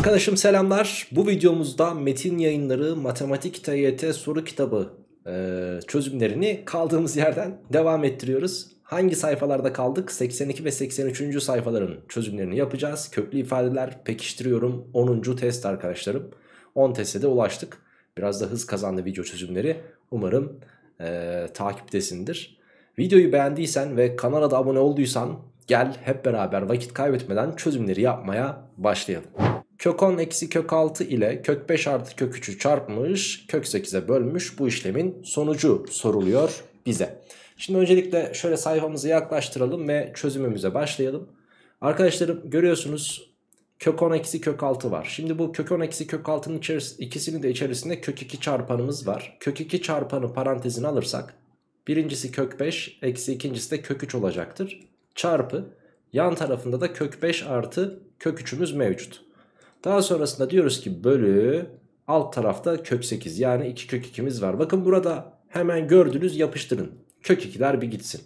Arkadaşım selamlar. Bu videomuzda Metin Yayınları Matematik TYT soru kitabı e, çözümlerini kaldığımız yerden devam ettiriyoruz. Hangi sayfalarda kaldık? 82 ve 83. sayfaların çözümlerini yapacağız. Köklü ifadeler pekiştiriyorum. 10. test arkadaşlarım. 10 teste de ulaştık. Biraz da hız kazandı video çözümleri. Umarım e, takiptesindir. Videoyu beğendiysen ve kanala da abone olduysan gel hep beraber vakit kaybetmeden çözümleri yapmaya başlayalım. Kök 10 eksi kök 6 ile kök 5 artı kök 3'ü çarpmış kök 8'e bölmüş bu işlemin sonucu soruluyor bize. Şimdi öncelikle şöyle sayfamızı yaklaştıralım ve çözümümüze başlayalım. Arkadaşlarım görüyorsunuz kök 10 eksi kök 6 var. Şimdi bu kök 10 eksi kök 6'nın içerisinde ikisinin de içerisinde kök 2 çarpanımız var. Kök 2 çarpanı parantezine alırsak birincisi kök 5 eksi ikincisi de kök 3 olacaktır. Çarpı yan tarafında da kök 5 artı kök 3'ümüz mevcut. Daha sonrasında diyoruz ki bölü alt tarafta kök 8 yani 2 kök 2'miz var. Bakın burada hemen gördünüz yapıştırın. Kök 2'ler bir gitsin.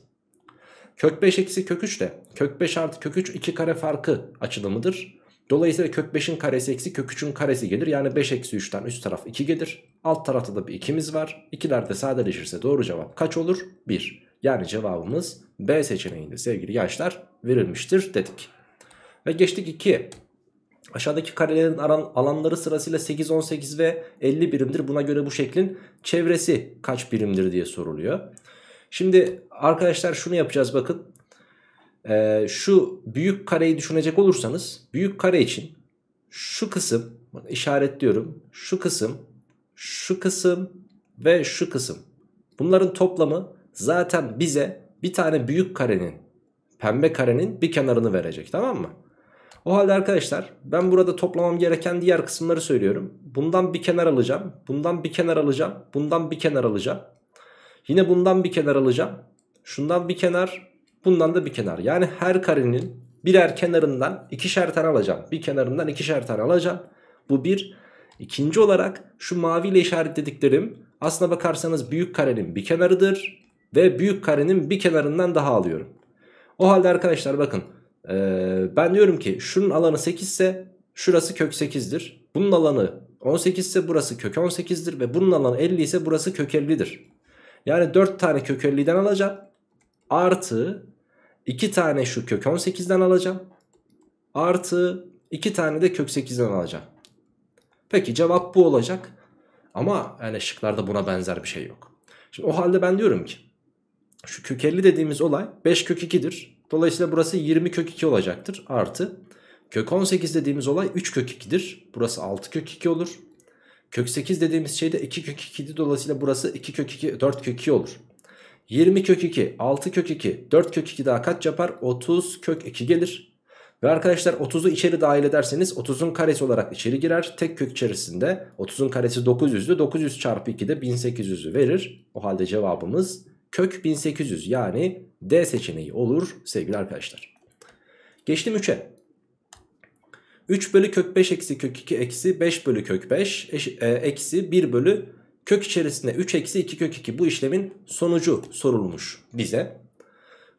Kök 5 eksi kök 3 de kök 5 artı kök 3 2 kare farkı açılımıdır. Dolayısıyla kök 5'in karesi eksi kök 3'ün karesi gelir. Yani 5 eksi 3'ten üst taraf 2 gelir. Alt tarafta da bir 2'miz var. 2'ler de sadeleşirse doğru cevap kaç olur? 1. Yani cevabımız B seçeneğinde sevgili gençler verilmiştir dedik. Ve geçtik 2'ye. Aşağıdaki karelerin alanları sırasıyla 8, 18 ve 50 birimdir. Buna göre bu şeklin çevresi kaç birimdir diye soruluyor. Şimdi arkadaşlar şunu yapacağız bakın. Ee, şu büyük kareyi düşünecek olursanız büyük kare için şu kısım işaretliyorum. Şu kısım, şu kısım ve şu kısım. Bunların toplamı zaten bize bir tane büyük karenin pembe karenin bir kenarını verecek tamam mı? O halde arkadaşlar ben burada toplamam gereken diğer kısımları söylüyorum. Bundan bir kenar alacağım. Bundan bir kenar alacağım. Bundan bir kenar alacağım. Yine bundan bir kenar alacağım. Şundan bir kenar. Bundan da bir kenar. Yani her karenin birer kenarından ikişer tane alacağım. Bir kenarından ikişer tane alacağım. Bu bir. İkinci olarak şu maviyle işaretlediklerim aslına bakarsanız büyük karenin bir kenarıdır. Ve büyük karenin bir kenarından daha alıyorum. O halde arkadaşlar bakın ee, ben diyorum ki şunun alanı 8 ise şurası kök 8'dir. Bunun alanı 18 ise burası kök 18'dir ve bunun alanı 50 ise burası kök 50'dir. Yani 4 tane kök 50'den alacağım. Artı 2 tane şu kök 18'den alacağım. Artı 2 tane de kök 8'den alacağım. Peki cevap bu olacak. Ama yani şıklarda buna benzer bir şey yok. Şimdi o halde ben diyorum ki şu kök 50 dediğimiz olay 5 kök 2'dir. Dolayısıyla burası 20 kök 2 olacaktır. Artı kök 18 dediğimiz olay 3 kök 2'dir. Burası 6 kök 2 olur. Kök 8 dediğimiz şey de 2 kök 2'dir. Dolayısıyla burası 2 kök 2 4 kök 2 olur. 20 kök 2 6 kök 2 4 kök 2 daha kaç yapar? 30 kök 2 gelir. Ve arkadaşlar 30'u içeri dahil ederseniz 30'un karesi olarak içeri girer. Tek kök içerisinde 30'un karesi 900'dü. 900 çarpı 2 de 1800'ü verir. O halde cevabımız kök 1800 yani D seçeneği olur sevgili arkadaşlar. Geçtim 3'e. 3 bölü kök 5 eksi kök 2 eksi 5 bölü kök 5 e, eksi 1 bölü kök içerisinde 3 eksi 2 kök 2 bu işlemin sonucu sorulmuş bize.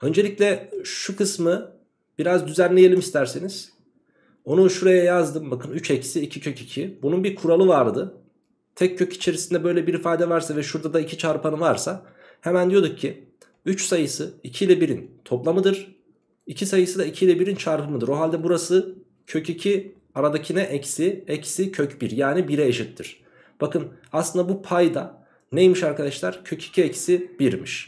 Öncelikle şu kısmı biraz düzenleyelim isterseniz. Onu şuraya yazdım bakın 3 eksi 2 kök 2 bunun bir kuralı vardı. Tek kök içerisinde böyle bir ifade varsa ve şurada da 2 çarpanı varsa hemen diyorduk ki 3 sayısı 2 ile 1'in toplamıdır. 2 sayısı da 2 ile 1'in çarpımıdır. O halde burası kök 2 aradakine eksi eksi kök 1 yani 1'e eşittir. Bakın aslında bu payda neymiş arkadaşlar? Kök 2 eksi 1'miş.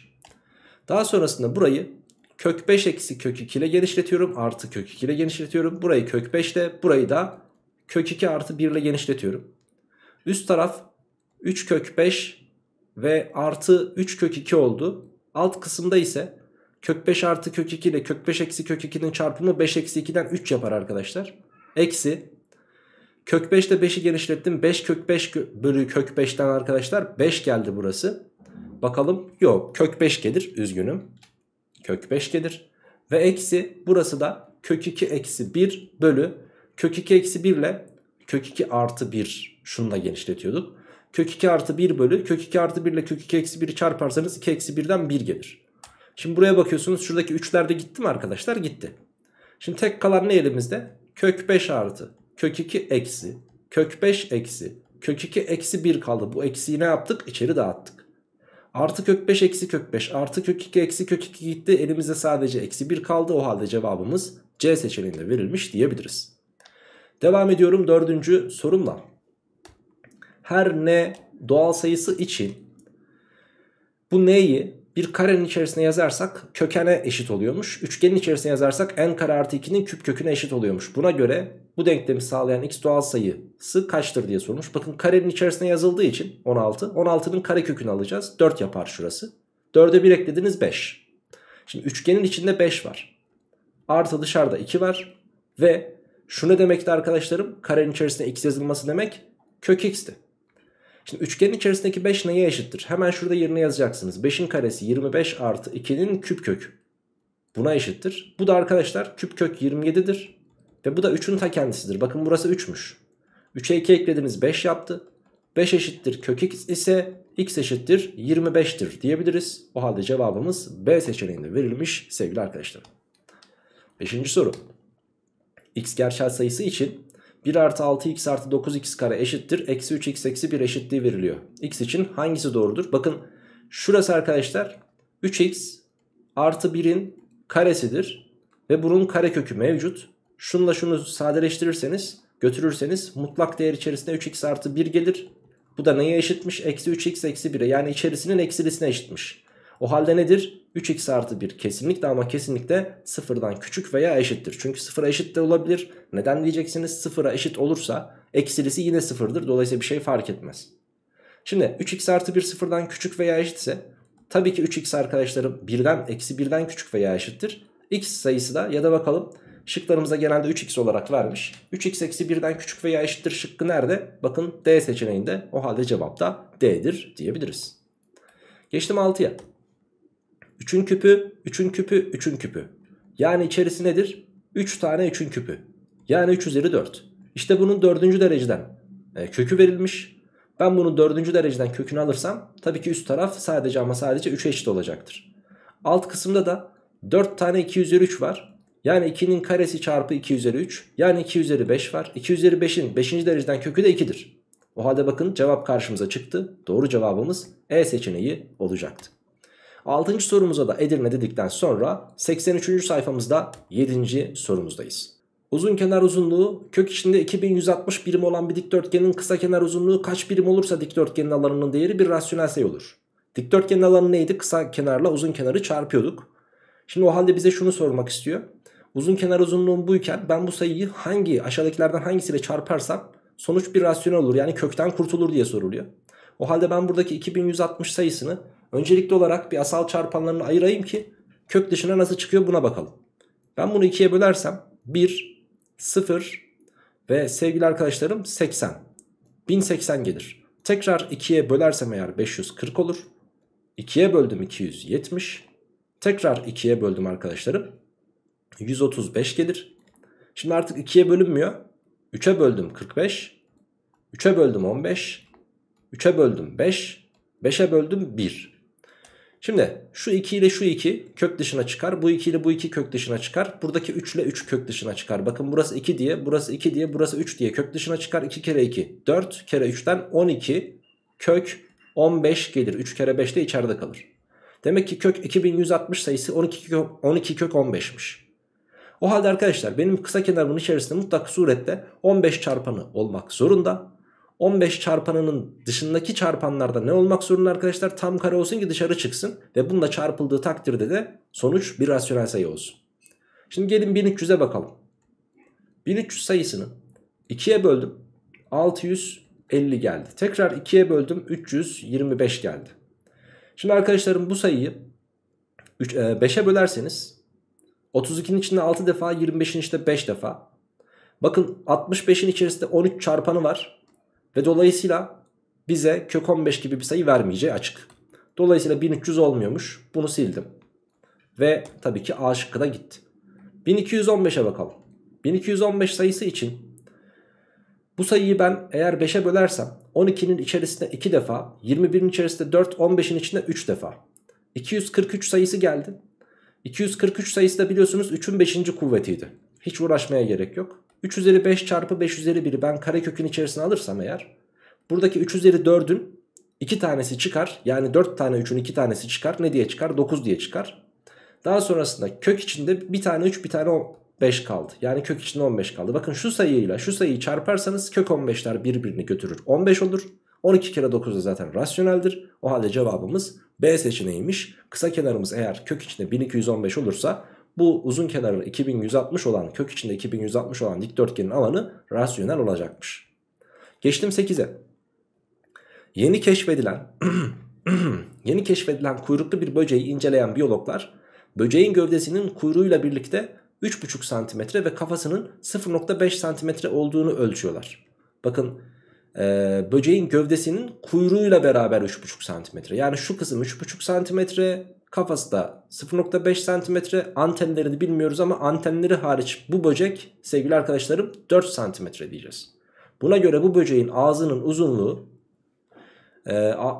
Daha sonrasında burayı kök 5 eksi kök 2 ile genişletiyorum. Artı kök 2 ile genişletiyorum. Burayı kök 5 ile burayı da kök 2 artı 1 ile genişletiyorum. Üst taraf 3 kök 5 ve artı 3 kök 2 oldu. Alt kısımda ise kök 5 artı kök 2 ile kök 5 eksi kök 2'nin çarpımı 5 eksi 2'den 3 yapar arkadaşlar. Eksi kök 5 ile 5'i genişlettim. 5 kök 5 bölü kök 5'ten arkadaşlar 5 geldi burası. Bakalım yok kök 5 gelir üzgünüm. Kök 5 gelir. Ve eksi burası da kök 2 eksi 1 bölü kök 2 eksi 1 ile kök 2 artı 1 şunu da genişletiyorduk. Kök 2 artı 1 bölü kök 2 artı 1 ile kök 2 eksi 1'i çarparsanız 2 eksi 1'den 1 gelir. Şimdi buraya bakıyorsunuz şuradaki 3'ler de gitti mi arkadaşlar? Gitti. Şimdi tek kalan ne elimizde? Kök 5 artı kök 2 eksi kök 5 eksi kök 2 eksi 1 kaldı. Bu eksiyi ne yaptık? İçeri dağıttık. Artı kök 5 eksi kök 5 artı kök 2 eksi kök 2 gitti. Elimizde sadece eksi 1 kaldı. O halde cevabımız C seçeneğinde verilmiş diyebiliriz. Devam ediyorum dördüncü sorumla. Her n doğal sayısı için bu n'yi bir karenin içerisine yazarsak kökene eşit oluyormuş. Üçgenin içerisine yazarsak n kare artı 2'nin küp köküne eşit oluyormuş. Buna göre bu denklemi sağlayan x doğal sayısı kaçtır diye sormuş. Bakın karenin içerisine yazıldığı için 16. 16'nın kare kökünü alacağız. 4 yapar şurası. 4'e 1 eklediniz 5. Şimdi üçgenin içinde 5 var. Artı dışarıda 2 var. Ve şu ne demekti arkadaşlarım? Karenin içerisinde x yazılması demek kök x'ti. Şimdi üçgenin içerisindeki 5 neye eşittir? Hemen şurada yerine yazacaksınız. 5'in karesi 25 artı 2'nin küp kökü. Buna eşittir. Bu da arkadaşlar küp kök 27'dir. Ve bu da 3'ün ta kendisidir. Bakın burası 3'müş. 3'e 2 eklediniz 5 yaptı. 5 eşittir kök x ise x eşittir 25'tir diyebiliriz. O halde cevabımız B seçeneğinde verilmiş sevgili arkadaşlar. Beşinci soru. x gerçel sayısı için 1 artı 6x artı 9x kare eşittir. Eksi 3x eksi 1 eşitliği veriliyor. x için hangisi doğrudur? Bakın şurası arkadaşlar 3x artı 1'in karesidir. Ve bunun karekökü mevcut. Şunla şunu sadeleştirirseniz götürürseniz mutlak değer içerisinde 3x artı 1 gelir. Bu da neye eşitmiş? Eksi 3x eksi 1'e yani içerisinin eksilisine eşitmiş. O halde nedir? 3x artı 1 kesinlikle ama kesinlikle sıfırdan küçük veya eşittir. Çünkü sıfıra eşit de olabilir. Neden diyeceksiniz? Sıfıra eşit olursa eksilisi yine sıfırdır. Dolayısıyla bir şey fark etmez. Şimdi 3x artı 1 sıfırdan küçük veya eşitse tabii ki 3x arkadaşlarım 1'den eksi 1'den küçük veya eşittir. x sayısı da ya da bakalım şıklarımıza genelde 3x olarak vermiş. 3x eksi 1'den küçük veya eşittir şıkkı nerede? Bakın D seçeneğinde o halde cevap da D'dir diyebiliriz. Geçtim 6'ya. 3'ün küpü, 3'ün küpü, 3'ün küpü. Yani içerisi nedir? 3 tane 3'ün küpü. Yani 3 üzeri 4. İşte bunun 4. dereceden e, kökü verilmiş. Ben bunun 4. dereceden kökünü alırsam tabii ki üst taraf sadece ama sadece 3 eşit olacaktır. Alt kısımda da 4 tane 2 üzeri 3 var. Yani 2'nin karesi çarpı 2 üzeri 3. Yani 2 üzeri 5 var. 2 üzeri 5'in 5. dereceden kökü de 2'dir. O halde bakın cevap karşımıza çıktı. Doğru cevabımız E seçeneği olacaktı. 6. sorumuza da Edirne dedikten sonra 83. sayfamızda 7. sorumuzdayız. Uzun kenar uzunluğu kök içinde 2160 birim olan bir dikdörtgenin kısa kenar uzunluğu kaç birim olursa dikdörtgenin alanının değeri bir rasyonel sayı olur. Dikdörtgenin alanı neydi? Kısa kenarla uzun kenarı çarpıyorduk. Şimdi o halde bize şunu sormak istiyor. Uzun kenar uzunluğum buyken ben bu sayıyı hangi aşağıdakilerden hangisiyle çarparsam sonuç bir rasyonel olur. Yani kökten kurtulur diye soruluyor. O halde ben buradaki 2160 sayısını Öncelikli olarak bir asal çarpanlarını ayırayım ki kök dışına nasıl çıkıyor buna bakalım. Ben bunu ikiye bölersem 1, 0 ve sevgili arkadaşlarım 80. 1080 gelir. Tekrar 2'ye bölersem eğer 540 olur. 2'ye böldüm 270. Tekrar 2'ye böldüm arkadaşlarım. 135 gelir. Şimdi artık 2'ye bölünmüyor. 3'e böldüm 45. 3'e böldüm 15. 3'e böldüm 5. 5'e böldüm 1. Şimdi şu 2 ile şu 2 kök dışına çıkar. Bu 2 ile bu 2 kök dışına çıkar. Buradaki 3 ile 3 kök dışına çıkar. Bakın burası 2 diye, burası 2 diye, burası 3 diye kök dışına çıkar. 2 kere 2 4 kere 3'ten 12 kök 15 gelir. 3 kere 5 de içeride kalır. Demek ki kök 2160 sayısı 12 kök, 12 kök 15'miş. O halde arkadaşlar benim kısa kenarımın içerisinde mutlak surette 15 çarpanı olmak zorunda. 15 çarpanının dışındaki çarpanlarda ne olmak zorunda arkadaşlar? Tam kare olsun ki dışarı çıksın. Ve bununla çarpıldığı takdirde de sonuç bir rasyonel sayı olsun. Şimdi gelin 1300'e bakalım. 1300 sayısını 2'ye böldüm. 650 geldi. Tekrar 2'ye böldüm. 325 geldi. Şimdi arkadaşlarım bu sayıyı 5'e bölerseniz 32'nin içinde 6 defa 25'in içinde 5 defa. Bakın 65'in içerisinde 13 çarpanı var. Ve dolayısıyla bize kök 15 gibi bir sayı vermeyeceği açık. Dolayısıyla 1300 olmuyormuş. Bunu sildim. Ve tabii ki A şıkkı da gitti. 1215'e bakalım. 1215 sayısı için bu sayıyı ben eğer 5'e bölersem 12'nin içerisinde 2 defa, 21'in içerisinde 4, 15'in içinde 3 defa. 243 sayısı geldi. 243 sayısı da biliyorsunuz 3'ün 5. kuvvetiydi. Hiç uğraşmaya gerek yok. 3 üzeri 5 çarpı 5 üzeri 1'i ben karekökün içerisine alırsam eğer buradaki 3 üzeri 4'ün 2 tanesi çıkar. Yani 4 tane 3'ün 2 tanesi çıkar. Ne diye çıkar? 9 diye çıkar. Daha sonrasında kök içinde bir tane 3 bir tane 5 kaldı. Yani kök içinde 15 kaldı. Bakın şu sayıyla şu sayıyı çarparsanız kök 15'ler birbirini götürür. 15 olur. 12 kere 9 da zaten rasyoneldir. O halde cevabımız B seçeneğiymiş. Kısa kenarımız eğer kök içinde 1215 olursa bu uzun kenarı 2160 olan kök içinde 2160 olan dikdörtgenin alanı rasyonel olacakmış. Geçtim 8'e. Yeni keşfedilen yeni keşfedilen kuyruklu bir böceği inceleyen biyologlar böceğin gövdesinin kuyruğuyla birlikte 3,5 cm ve kafasının 0,5 cm olduğunu ölçüyorlar. Bakın e, böceğin gövdesinin kuyruğuyla beraber 3,5 cm. Yani şu kısım 3,5 cm kafası da 0,5 cm antenlerini bilmiyoruz ama antenleri hariç bu böcek sevgili arkadaşlarım 4 cm diyeceğiz. Buna göre bu böceğin ağzının uzunluğu e,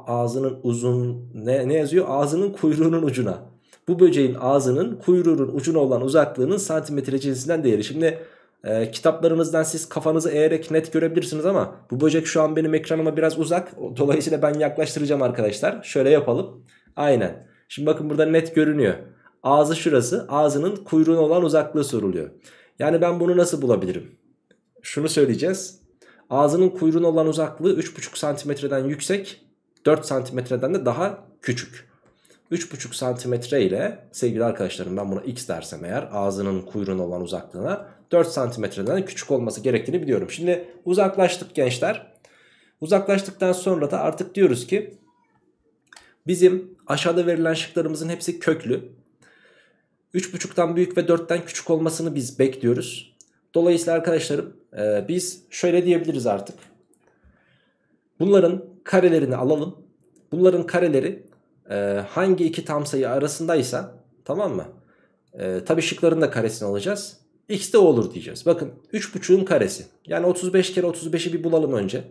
ağzının uzun ne, ne yazıyor? Ağzının kuyruğunun ucuna. Bu böceğin ağzının kuyruğunun ucuna olan uzaklığının santimetre cinsinden değeri. Şimdi e, kitaplarınızdan siz kafanızı eğerek net görebilirsiniz ama bu böcek şu an benim ekranıma biraz uzak. Dolayısıyla ben yaklaştıracağım arkadaşlar. Şöyle yapalım. Aynen. Şimdi bakın burada net görünüyor. Ağzı şurası. Ağzının kuyruğuna olan uzaklığı soruluyor. Yani ben bunu nasıl bulabilirim? Şunu söyleyeceğiz. Ağzının kuyruğuna olan uzaklığı 3,5 santimetreden yüksek. 4 santimetreden de daha küçük. 3,5 santimetre ile sevgili arkadaşlarım ben buna x dersem eğer ağzının kuyruğuna olan uzaklığına 4 santimetreden küçük olması gerektiğini biliyorum. Şimdi uzaklaştık gençler. Uzaklaştıktan sonra da artık diyoruz ki bizim aşağıda verilen şıklarımızın hepsi köklü. 3,5'tan büyük ve 4'ten küçük olmasını biz bekliyoruz. Dolayısıyla arkadaşlarım e, biz şöyle diyebiliriz artık. Bunların karelerini alalım. Bunların kareleri e, hangi iki tam sayı arasındaysa tamam mı? E, tabii şıkların da karesini alacağız. X de olur diyeceğiz. Bakın 3.5'ün karesi. Yani 35 kere 35'i bir bulalım önce.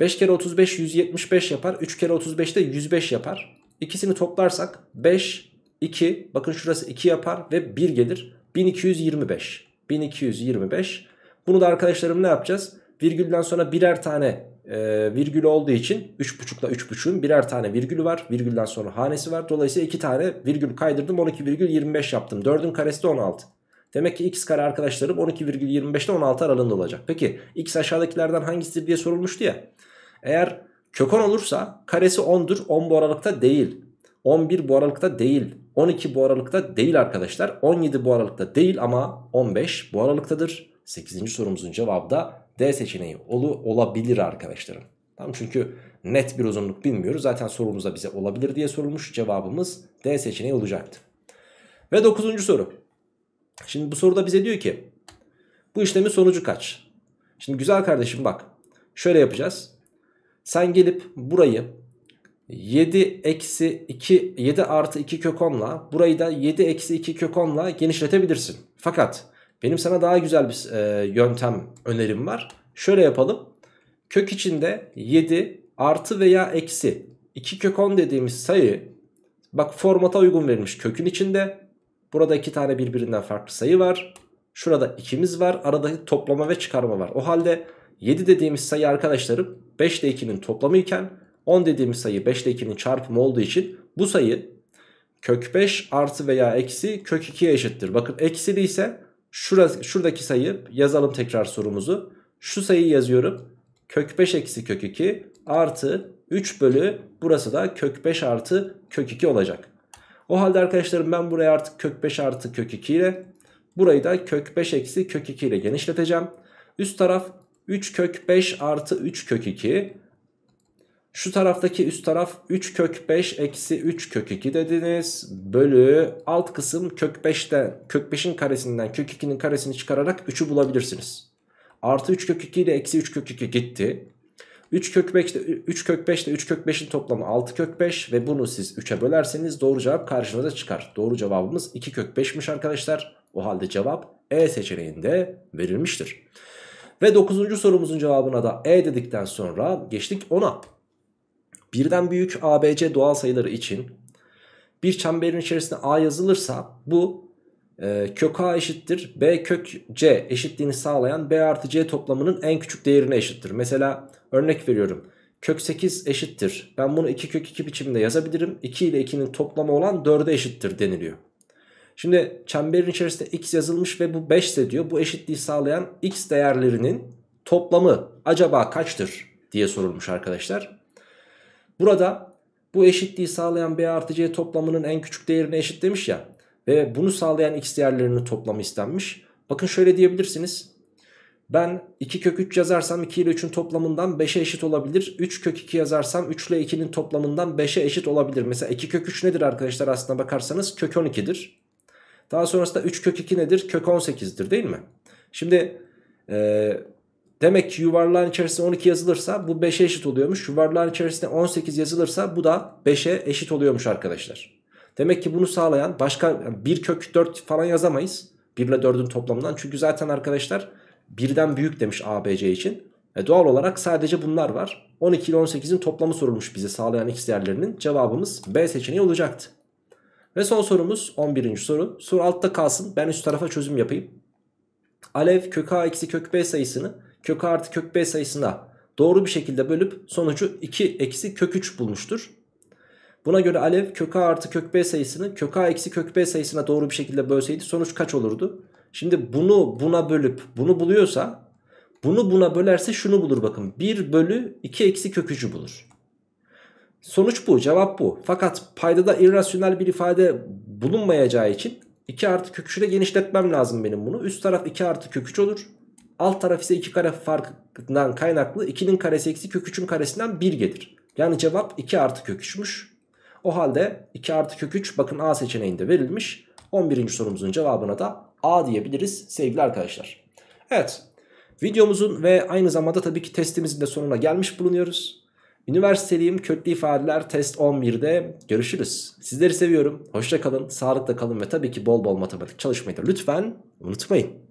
5 kere 35 175 yapar. 3 kere 35 de 105 yapar. İkisini toplarsak 5, 2 bakın şurası 2 yapar ve 1 gelir. 1225. 1225. Bunu da arkadaşlarım ne yapacağız? Virgülden sonra birer tane e, virgül olduğu için 3.5 ile 3.5'ün birer tane virgülü var. Virgülden sonra hanesi var. Dolayısıyla 2 tane virgül kaydırdım 12,25 yaptım. 4'ün karesi de 16. Demek ki x kare arkadaşlarım 12,25 ile 16 aralığında olacak. Peki x aşağıdakilerden hangisidir diye sorulmuştu ya. Eğer kök 10 olursa karesi 10'dur. 10 bu aralıkta değil. 11 bu aralıkta değil. 12 bu aralıkta değil arkadaşlar. 17 bu aralıkta değil ama 15 bu aralıktadır. 8. sorumuzun cevabı da D seçeneği olu, olabilir arkadaşlarım. Tamam çünkü net bir uzunluk bilmiyoruz. Zaten sorumuzda bize olabilir diye sorulmuş. Cevabımız D seçeneği olacaktı. Ve 9. soru. Şimdi bu soruda bize diyor ki bu işlemin sonucu kaç? Şimdi güzel kardeşim bak şöyle yapacağız. Sen gelip burayı 7 eksi 2 7 artı 2 kök 10'la burayı da 7 eksi 2 kök 10'la genişletebilirsin. Fakat benim sana daha güzel bir e, yöntem önerim var. Şöyle yapalım. Kök içinde 7 artı veya eksi 2 kök 10 dediğimiz sayı bak formata uygun verilmiş kökün içinde. Burada iki tane birbirinden farklı sayı var. Şurada ikimiz var. Arada toplama ve çıkarma var. O halde 7 dediğimiz sayı arkadaşlarım 5 ile 2'nin toplamı iken 10 dediğimiz sayı 5 ile 2'nin çarpımı olduğu için bu sayı kök 5 artı veya eksi kök 2'ye eşittir. Bakın eksili ise Şurası, şuradaki sayı yazalım tekrar sorumuzu. Şu sayıyı yazıyorum. Kök 5 eksi kök 2 artı 3 bölü burası da kök 5 artı kök 2 olacak. O halde arkadaşlarım ben buraya artık kök 5 artı kök 2 ile burayı da kök 5 eksi kök 2 ile genişleteceğim. Üst taraf 3 kök 5 artı 3 kök 2 şu taraftaki üst taraf 3 kök 5 eksi 3 kök 2 dediniz. Bölü alt kısım kök 5'ten kök 5'in karesinden kök 2'nin karesini çıkararak 3'ü bulabilirsiniz. Artı 3 kök 2 ile eksi 3 kök 2 gitti. 3 kök 5 ile 3 kök 5 ile 3 kök 5'in toplamı 6 kök 5 ve bunu siz 3'e bölerseniz doğru cevap karşınıza çıkar. Doğru cevabımız 2 kök 5'miş arkadaşlar. O halde cevap E seçeneğinde verilmiştir. Ve 9. sorumuzun cevabına da E dedikten sonra geçtik 10'a. Birden büyük ABC doğal sayıları için bir çemberin içerisinde A yazılırsa bu e, kök a eşittir b kök c eşitliğini sağlayan b artı c toplamının en küçük değerine eşittir. Mesela örnek veriyorum. Kök 8 eşittir. Ben bunu 2 kök 2 biçiminde yazabilirim. 2 ile 2'nin toplamı olan 4'e eşittir deniliyor. Şimdi çemberin içerisinde x yazılmış ve bu 5 ise diyor. Bu eşitliği sağlayan x değerlerinin toplamı acaba kaçtır diye sorulmuş arkadaşlar. Burada bu eşitliği sağlayan b artı c toplamının en küçük değerine eşit demiş ya. Ve bunu sağlayan x değerlerinin toplamı istenmiş. Bakın şöyle diyebilirsiniz. Ben 2 kök 3 yazarsam 2 ile 3'ün toplamından 5'e eşit olabilir. 3 kök 2 yazarsam 3 ile 2'nin toplamından 5'e eşit olabilir. Mesela 2 kök 3 nedir arkadaşlar aslına bakarsanız? Kök 12'dir. Daha sonrasında 3 kök 2 nedir? Kök 18'dir değil mi? Şimdi e, demek ki yuvarlağın içerisinde 12 yazılırsa bu 5'e eşit oluyormuş. Yuvarlağın içerisinde 18 yazılırsa bu da 5'e eşit oluyormuş arkadaşlar. Demek ki bunu sağlayan başka 1 kök 4 falan yazamayız. 1 ile 4'ün toplamından. Çünkü zaten arkadaşlar birden büyük demiş ABC için. E doğal olarak sadece bunlar var. 12 ile 18'in toplamı sorulmuş bize sağlayan x değerlerinin cevabımız B seçeneği olacaktı. Ve son sorumuz 11. soru. Soru altta kalsın ben üst tarafa çözüm yapayım. Alev kök a eksi kök b sayısını kök a artı kök b sayısına doğru bir şekilde bölüp sonucu 2 eksi kök 3 bulmuştur. Buna göre Alev kök a artı kök b sayısını kök a eksi kök b sayısına doğru bir şekilde bölseydi sonuç kaç olurdu? Şimdi bunu buna bölüp bunu buluyorsa bunu buna bölerse şunu bulur bakın. 1 bölü 2 eksi kök 3'ü bulur. Sonuç bu cevap bu. Fakat paydada irrasyonel bir ifade bulunmayacağı için 2 artı kök 3'ü de genişletmem lazım benim bunu. Üst taraf 2 artı kök 3 olur. Alt taraf ise 2 kare farkından kaynaklı 2'nin karesi eksi kök 3'ün karesinden 1 gelir. Yani cevap 2 artı kök 3'müş. O halde 2 artı kök 3 bakın A seçeneğinde verilmiş. 11. sorumuzun cevabına da A diyebiliriz sevgili arkadaşlar. Evet videomuzun ve aynı zamanda tabii ki testimizin de sonuna gelmiş bulunuyoruz. Üniversiteliyim köklü ifadeler test 11'de görüşürüz. Sizleri seviyorum. Hoşça kalın, sağlıkla kalın ve tabii ki bol bol matematik çalışmayı da lütfen unutmayın.